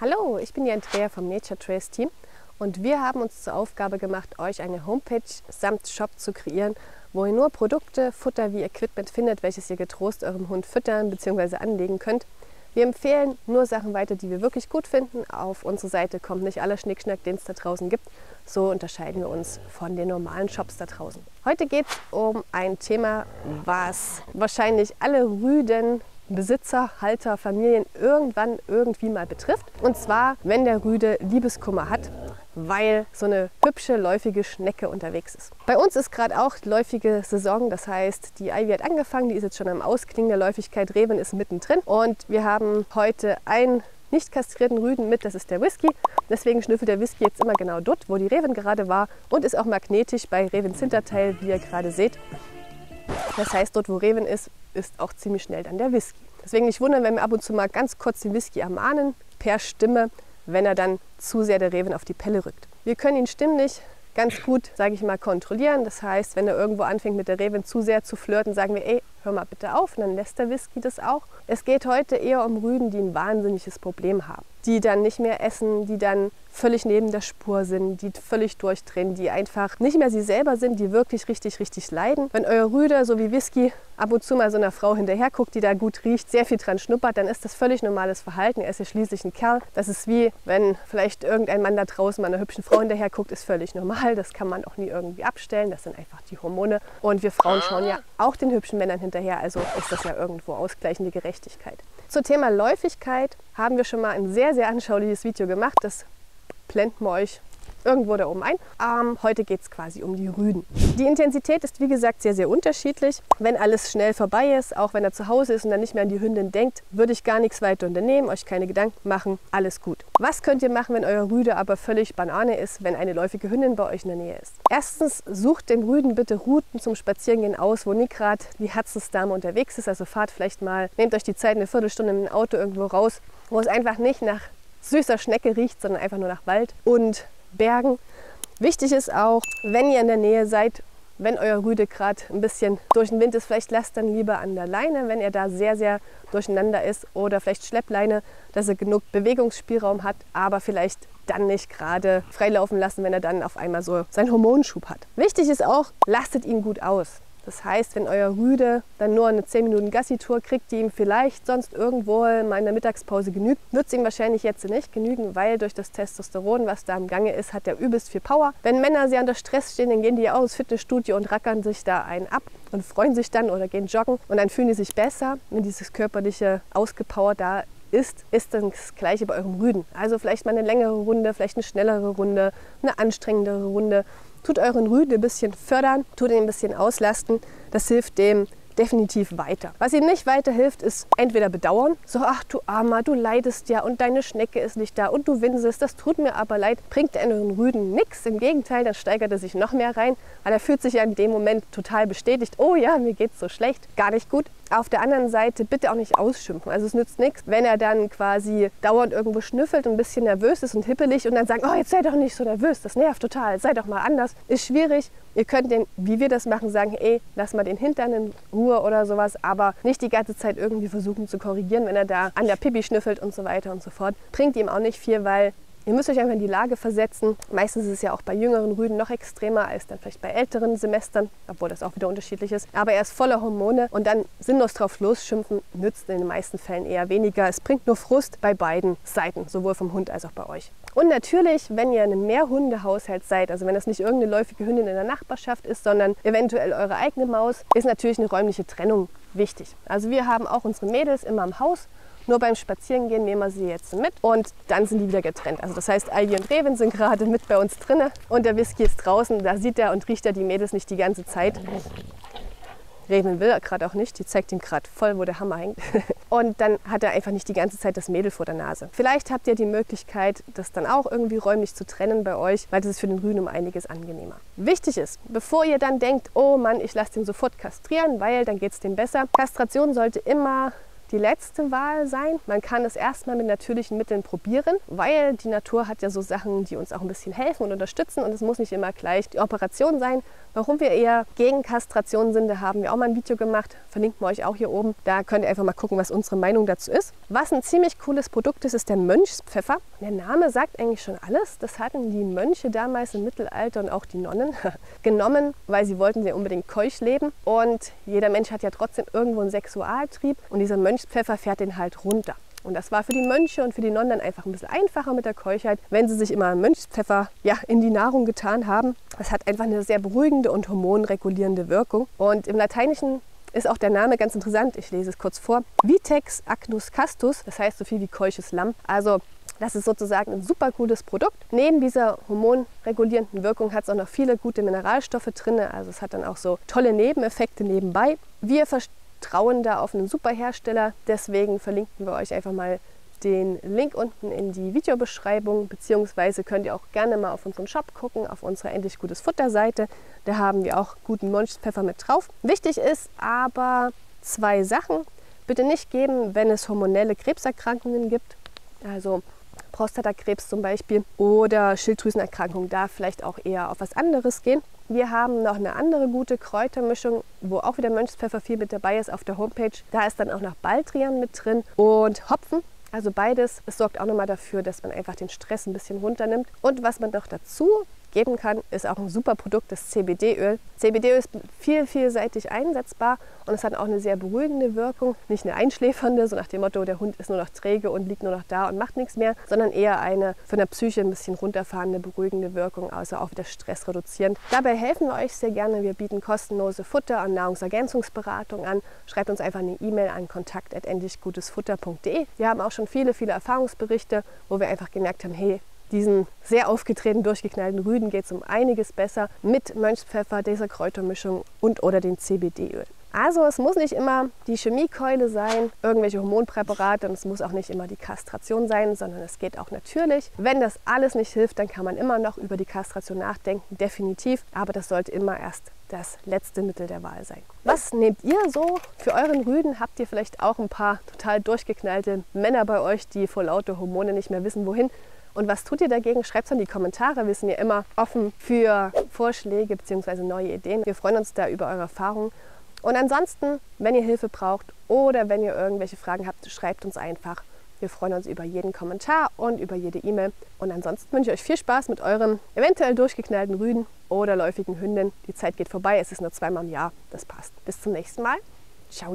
Hallo, ich bin die Andrea vom Nature Trace Team und wir haben uns zur Aufgabe gemacht, euch eine Homepage samt Shop zu kreieren, wo ihr nur Produkte, Futter wie Equipment findet, welches ihr getrost eurem Hund füttern bzw. anlegen könnt. Wir empfehlen nur Sachen weiter, die wir wirklich gut finden. Auf unsere Seite kommt nicht aller Schnickschnack, den es da draußen gibt. So unterscheiden wir uns von den normalen Shops da draußen. Heute geht es um ein Thema, was wahrscheinlich alle Rüden Besitzer, Halter, Familien irgendwann irgendwie mal betrifft. Und zwar, wenn der Rüde Liebeskummer hat, weil so eine hübsche, läufige Schnecke unterwegs ist. Bei uns ist gerade auch läufige Saison, das heißt, die Ivy hat angefangen, die ist jetzt schon am Ausklingen der Läufigkeit, Reben ist mittendrin und wir haben heute einen nicht kastrierten Rüden mit, das ist der Whisky. Deswegen schnüffelt der Whisky jetzt immer genau dort, wo die Reven gerade war und ist auch magnetisch bei Revens Hinterteil, wie ihr gerade seht. Das heißt, dort wo Reven ist, ist auch ziemlich schnell dann der Whisky. Deswegen nicht wundern, wenn wir ab und zu mal ganz kurz den Whisky ermahnen, per Stimme, wenn er dann zu sehr der Reven auf die Pelle rückt. Wir können ihn stimmlich ganz gut, sage ich mal, kontrollieren. Das heißt, wenn er irgendwo anfängt mit der Reven zu sehr zu flirten, sagen wir, ey, hör mal bitte auf, und dann lässt der Whisky das auch. Es geht heute eher um Rüden, die ein wahnsinniges Problem haben, die dann nicht mehr essen, die dann völlig neben der Spur sind, die völlig durchdrehen, die einfach nicht mehr sie selber sind, die wirklich richtig, richtig leiden. Wenn euer Rüde, so wie Whisky, ab und zu mal so einer Frau hinterher guckt, die da gut riecht, sehr viel dran schnuppert, dann ist das völlig normales Verhalten. Er ist ja schließlich ein Kerl. Das ist wie, wenn vielleicht irgendein Mann da draußen mal einer hübschen Frau hinterher guckt, ist völlig normal. Das kann man auch nie irgendwie abstellen. Das sind einfach die Hormone. Und wir Frauen schauen ja auch den hübschen Männern hinterher. Also ist das ja irgendwo ausgleichende Gerechtigkeit. Zum Thema Läufigkeit haben wir schon mal ein sehr, sehr anschauliches Video gemacht. Das blenden wir euch irgendwo da oben ein. Ähm, heute geht es quasi um die Rüden. Die Intensität ist wie gesagt sehr, sehr unterschiedlich. Wenn alles schnell vorbei ist, auch wenn er zu Hause ist und dann nicht mehr an die Hündin denkt, würde ich gar nichts weiter unternehmen, euch keine Gedanken machen, alles gut. Was könnt ihr machen, wenn euer Rüde aber völlig Banane ist, wenn eine läufige Hündin bei euch in der Nähe ist? Erstens, sucht dem Rüden bitte Routen zum Spazierengehen aus, wo nie gerade die Herzensdame unterwegs ist. Also fahrt vielleicht mal, nehmt euch die Zeit, eine Viertelstunde mit dem Auto irgendwo raus, wo es einfach nicht nach süßer Schnecke riecht, sondern einfach nur nach Wald und Bergen. Wichtig ist auch, wenn ihr in der Nähe seid, wenn euer Rüde gerade ein bisschen durch den Wind ist, vielleicht lasst dann lieber an der Leine, wenn er da sehr, sehr durcheinander ist oder vielleicht Schleppleine, dass er genug Bewegungsspielraum hat, aber vielleicht dann nicht gerade freilaufen lassen, wenn er dann auf einmal so seinen Hormonschub hat. Wichtig ist auch, lastet ihn gut aus. Das heißt, wenn euer Rüde dann nur eine 10 Minuten Gassitour kriegt, die ihm vielleicht sonst irgendwo mal in der Mittagspause genügt, wird es ihm wahrscheinlich jetzt nicht genügen, weil durch das Testosteron, was da im Gange ist, hat er übelst viel Power. Wenn Männer sehr unter Stress stehen, dann gehen die auch ins Fitnessstudio und rackern sich da einen ab und freuen sich dann oder gehen joggen und dann fühlen die sich besser, wenn dieses körperliche Ausgepower da ist, ist das gleiche bei eurem Rüden. Also vielleicht mal eine längere Runde, vielleicht eine schnellere Runde, eine anstrengendere Runde Tut euren Rüden ein bisschen fördern, tut ihn ein bisschen auslasten. Das hilft dem definitiv weiter. Was ihm nicht weiterhilft, ist entweder bedauern, so ach du Armer, du leidest ja und deine Schnecke ist nicht da und du winsest, das tut mir aber leid, bringt euren Rüden nichts. Im Gegenteil, dann steigert er sich noch mehr rein, weil er fühlt sich ja in dem Moment total bestätigt, oh ja, mir geht's so schlecht, gar nicht gut. Auf der anderen Seite bitte auch nicht ausschimpfen. Also es nützt nichts, wenn er dann quasi dauernd irgendwo schnüffelt und ein bisschen nervös ist und hippelig und dann sagt, oh, jetzt sei doch nicht so nervös, das nervt total, sei doch mal anders. Ist schwierig. Ihr könnt den, wie wir das machen, sagen, ey, lass mal den Hintern in Ruhe oder sowas, aber nicht die ganze Zeit irgendwie versuchen zu korrigieren, wenn er da an der Pipi schnüffelt und so weiter und so fort. Bringt ihm auch nicht viel, weil Ihr müsst euch einfach in die Lage versetzen. Meistens ist es ja auch bei jüngeren Rüden noch extremer als dann vielleicht bei älteren Semestern, obwohl das auch wieder unterschiedlich ist. Aber er ist voller Hormone und dann sinnlos drauf losschimpfen nützt in den meisten Fällen eher weniger. Es bringt nur Frust bei beiden Seiten, sowohl vom Hund als auch bei euch. Und natürlich, wenn ihr in einem Mehrhundehaushalt seid, also wenn das nicht irgendeine läufige Hündin in der Nachbarschaft ist, sondern eventuell eure eigene Maus, ist natürlich eine räumliche Trennung wichtig. Also wir haben auch unsere Mädels immer im Haus nur beim Spazierengehen nehmen wir sie jetzt mit und dann sind die wieder getrennt. Also das heißt, Ivy und Reven sind gerade mit bei uns drinne und der Whisky ist draußen. Da sieht er und riecht er die Mädels nicht die ganze Zeit. Reven will er gerade auch nicht, die zeigt ihm gerade voll, wo der Hammer hängt. Und dann hat er einfach nicht die ganze Zeit das Mädel vor der Nase. Vielleicht habt ihr die Möglichkeit, das dann auch irgendwie räumlich zu trennen bei euch, weil das ist für den Rüden um einiges angenehmer. Wichtig ist, bevor ihr dann denkt, oh Mann, ich lasse den sofort kastrieren, weil dann geht es dem besser. Kastration sollte immer die letzte Wahl sein. Man kann es erstmal mit natürlichen Mitteln probieren, weil die Natur hat ja so Sachen, die uns auch ein bisschen helfen und unterstützen und es muss nicht immer gleich die Operation sein. Warum wir eher gegen Kastration sind, da haben wir auch mal ein Video gemacht, verlinken wir euch auch hier oben. Da könnt ihr einfach mal gucken, was unsere Meinung dazu ist. Was ein ziemlich cooles Produkt ist, ist der Mönchspfeffer. Der Name sagt eigentlich schon alles. Das hatten die Mönche damals im Mittelalter und auch die Nonnen genommen, weil sie wollten sehr unbedingt keusch leben. Und jeder Mensch hat ja trotzdem irgendwo einen Sexualtrieb und dieser Mönchspfeffer fährt den halt runter. Und das war für die Mönche und für die Nonnen einfach ein bisschen einfacher mit der Keuchheit, wenn sie sich immer Mönchspfeffer ja, in die Nahrung getan haben. Es hat einfach eine sehr beruhigende und hormonregulierende Wirkung. Und im Lateinischen ist auch der Name ganz interessant. Ich lese es kurz vor. Vitex agnus castus, das heißt so viel wie keusches Lamm. Also das ist sozusagen ein super gutes Produkt. Neben dieser hormonregulierenden Wirkung hat es auch noch viele gute Mineralstoffe drin. Also es hat dann auch so tolle Nebeneffekte nebenbei. Wir vertrauen da auf einen super Hersteller. Deswegen verlinken wir euch einfach mal den Link unten in die Videobeschreibung, beziehungsweise könnt ihr auch gerne mal auf unseren Shop gucken, auf unserer Endlich Gutes Futter Seite. Da haben wir auch guten Mönchspfeffer mit drauf. Wichtig ist aber zwei Sachen. Bitte nicht geben, wenn es hormonelle Krebserkrankungen gibt. Also Prostatakrebs zum Beispiel oder Schilddrüsenerkrankung, da vielleicht auch eher auf was anderes gehen. Wir haben noch eine andere gute Kräutermischung, wo auch wieder Mönchspfeffer viel mit dabei ist auf der Homepage. Da ist dann auch noch Baldrian mit drin und Hopfen. Also beides, es sorgt auch nochmal dafür, dass man einfach den Stress ein bisschen runternimmt. Und was man noch dazu geben kann, ist auch ein super Produkt, das CBD-Öl. CBD-Öl ist viel, vielseitig einsetzbar und es hat auch eine sehr beruhigende Wirkung. Nicht eine einschläfernde, so nach dem Motto, der Hund ist nur noch träge und liegt nur noch da und macht nichts mehr, sondern eher eine von der Psyche ein bisschen runterfahrende, beruhigende Wirkung, also auch wieder Stress reduzierend. Dabei helfen wir euch sehr gerne. Wir bieten kostenlose Futter- und Nahrungsergänzungsberatung an. Schreibt uns einfach eine E-Mail an kontakt.endlichgutesfutter.de. Wir haben auch schon viele, viele Erfahrungsberichte, wo wir einfach gemerkt haben, hey, diesen sehr aufgetretenen, durchgeknallten Rüden geht es um einiges besser mit Mönchspfeffer, dieser Kräutermischung und oder dem CBD-Öl. Also es muss nicht immer die Chemiekeule sein, irgendwelche Hormonpräparate und es muss auch nicht immer die Kastration sein, sondern es geht auch natürlich. Wenn das alles nicht hilft, dann kann man immer noch über die Kastration nachdenken, definitiv. Aber das sollte immer erst das letzte Mittel der Wahl sein. Was nehmt ihr so für euren Rüden? Habt ihr vielleicht auch ein paar total durchgeknallte Männer bei euch, die vor lauter Hormone nicht mehr wissen, wohin? Und was tut ihr dagegen? Schreibt es in die Kommentare. Wir sind ja immer offen für Vorschläge bzw. neue Ideen. Wir freuen uns da über eure Erfahrungen. Und ansonsten, wenn ihr Hilfe braucht oder wenn ihr irgendwelche Fragen habt, schreibt uns einfach. Wir freuen uns über jeden Kommentar und über jede E-Mail. Und ansonsten wünsche ich euch viel Spaß mit eurem eventuell durchgeknallten Rüden oder läufigen Hündin. Die Zeit geht vorbei, es ist nur zweimal im Jahr. Das passt. Bis zum nächsten Mal. Ciao.